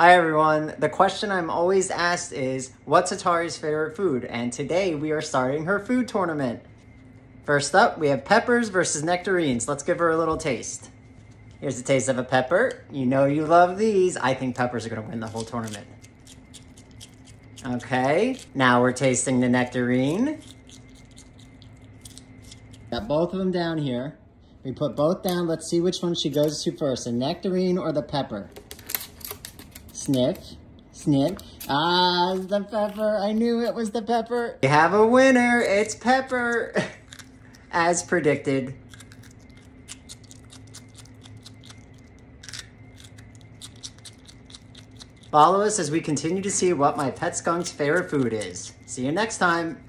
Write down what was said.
Hi everyone. The question I'm always asked is, what's Atari's favorite food? And today we are starting her food tournament. First up, we have peppers versus nectarines. Let's give her a little taste. Here's a taste of a pepper. You know you love these. I think peppers are gonna win the whole tournament. Okay, now we're tasting the nectarine. Got both of them down here. We put both down. Let's see which one she goes to first, the nectarine or the pepper. Sniff, sniff. Ah, the pepper. I knew it was the pepper. We have a winner. It's Pepper. As predicted. Follow us as we continue to see what my pet skunk's favorite food is. See you next time.